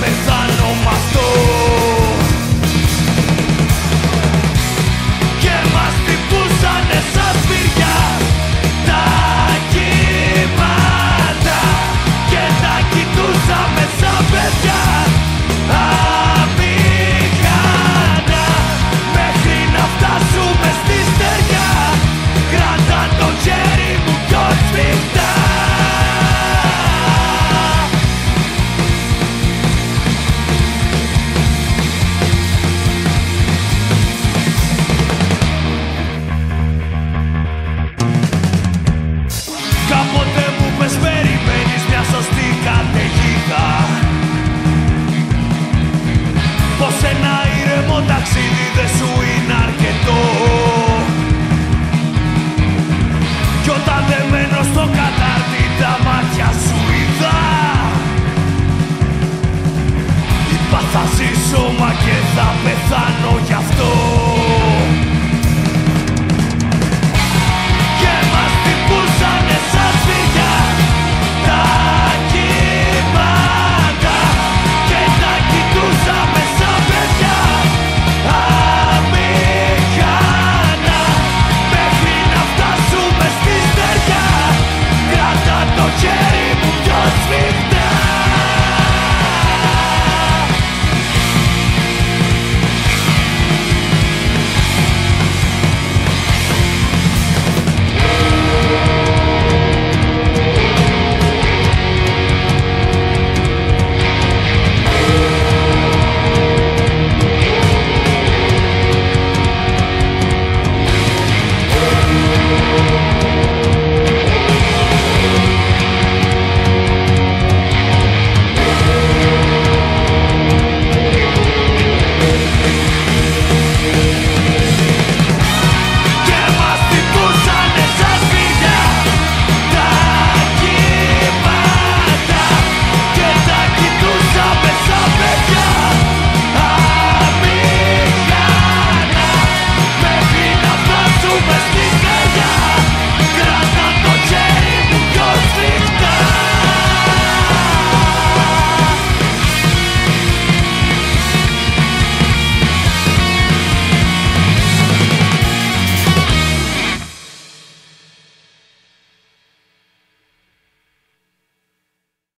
pensando más tú. Θα ζήσω μα και θα πεθάνω γι' αυτό.